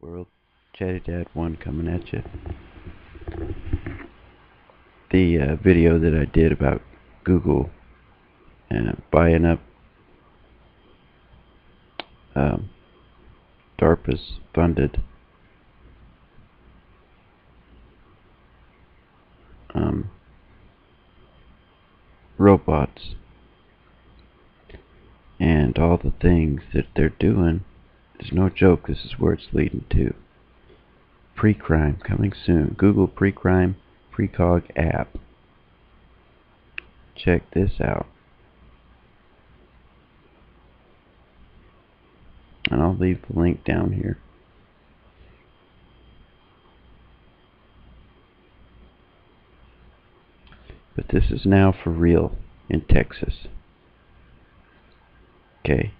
World, Chaddy Dad 1 coming at you. The uh, video that I did about Google uh, buying up um, DARPA's funded um, robots and all the things that they're doing is no joke. This is where it's leading to. Pre-crime coming soon. Google pre-crime precog app. Check this out. And I'll leave the link down here. But this is now for real in Texas. Okay.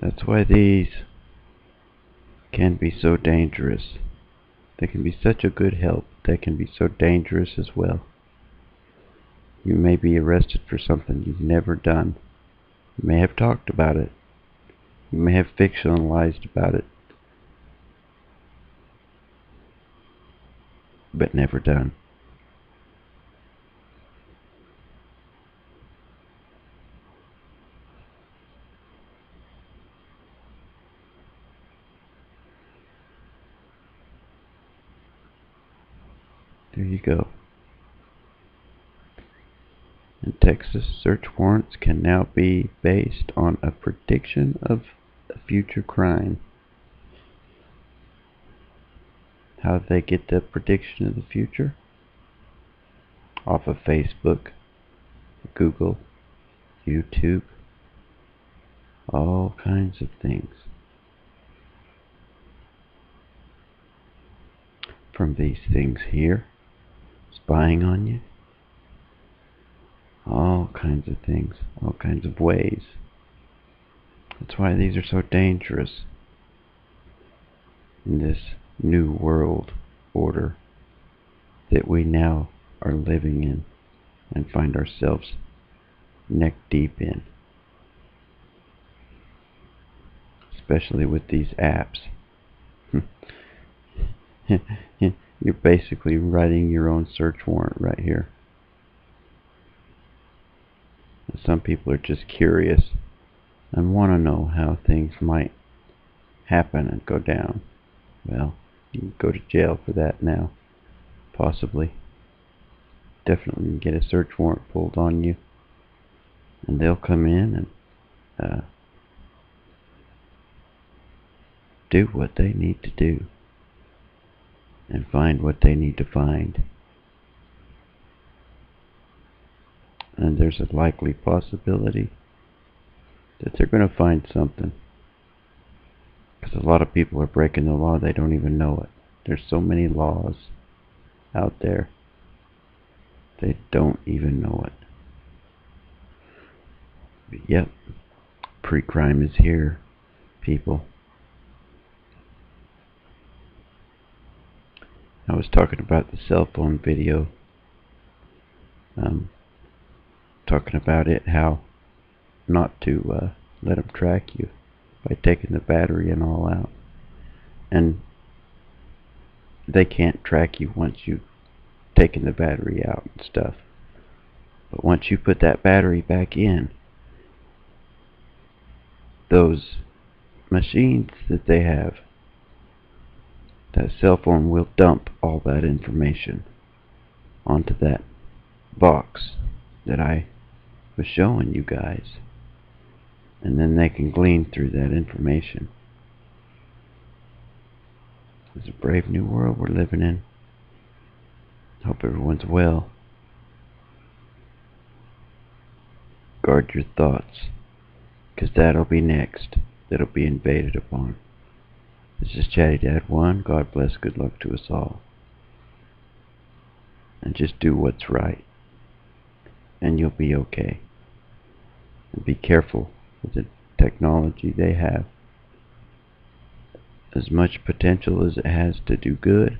That's why these can be so dangerous. They can be such a good help. They can be so dangerous as well. You may be arrested for something you've never done. You may have talked about it. You may have fictionalized about it. But never done. There you go. In Texas, search warrants can now be based on a prediction of a future crime. How do they get the prediction of the future? Off of Facebook, Google, YouTube, all kinds of things. From these things here spying on you. All kinds of things, all kinds of ways. That's why these are so dangerous in this new world order that we now are living in and find ourselves neck deep in. Especially with these apps. You're basically writing your own search warrant right here. Some people are just curious and want to know how things might happen and go down. Well, you can go to jail for that now. Possibly. Definitely get a search warrant pulled on you. And they'll come in and uh, do what they need to do and find what they need to find. And there's a likely possibility that they're going to find something. Because a lot of people are breaking the law, they don't even know it. There's so many laws out there, they don't even know it. But yep, pre-crime is here, people. I was talking about the cell phone video. Um, talking about it, how not to uh, let them track you by taking the battery and all out. And they can't track you once you've taken the battery out and stuff. But once you put that battery back in, those machines that they have that cell phone will dump all that information onto that box that I was showing you guys. And then they can glean through that information. It's a brave new world we're living in. Hope everyone's well. Guard your thoughts, because that'll be next. That'll be invaded upon. This is Chaddy Dad 1. God bless, good luck to us all. And just do what's right. And you'll be okay. And be careful with the technology they have. As much potential as it has to do good,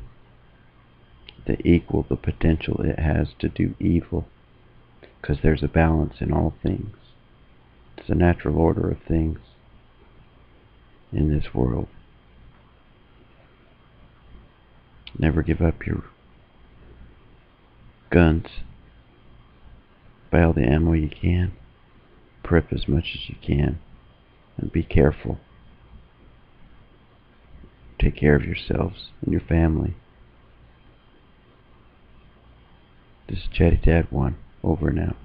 they equal the potential it has to do evil. Because there's a balance in all things. It's a natural order of things in this world. Never give up your guns. Buy all the ammo you can. Prep as much as you can. And be careful. Take care of yourselves and your family. This is Chaddy Dad 1. Over and out.